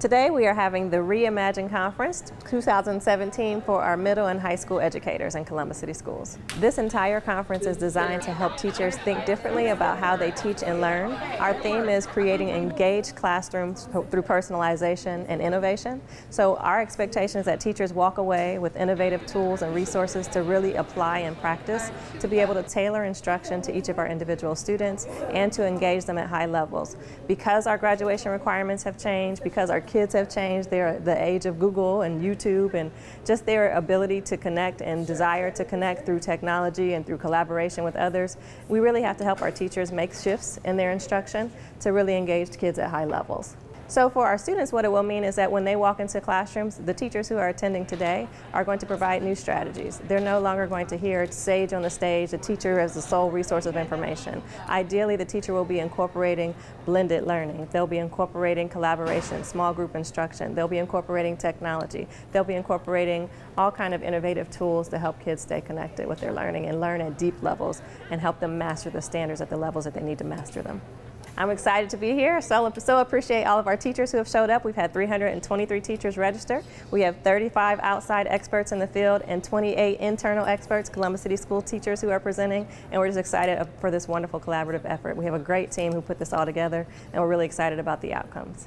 Today we are having the Reimagine Conference 2017 for our middle and high school educators in Columbus City Schools. This entire conference is designed to help teachers think differently about how they teach and learn. Our theme is creating engaged classrooms through personalization and innovation. So our expectation is that teachers walk away with innovative tools and resources to really apply and practice, to be able to tailor instruction to each of our individual students and to engage them at high levels. Because our graduation requirements have changed, because our kids have changed. They're the age of Google and YouTube and just their ability to connect and desire to connect through technology and through collaboration with others. We really have to help our teachers make shifts in their instruction to really engage kids at high levels. So for our students, what it will mean is that when they walk into classrooms, the teachers who are attending today are going to provide new strategies. They're no longer going to hear sage on the stage, the teacher as the sole resource of information. Ideally, the teacher will be incorporating blended learning. They'll be incorporating collaboration, small group instruction. They'll be incorporating technology. They'll be incorporating all kind of innovative tools to help kids stay connected with their learning and learn at deep levels and help them master the standards at the levels that they need to master them. I'm excited to be here. So, so appreciate all of our teachers who have showed up. We've had 323 teachers register. We have 35 outside experts in the field and 28 internal experts, Columbus City School teachers who are presenting. And we're just excited for this wonderful collaborative effort. We have a great team who put this all together and we're really excited about the outcomes.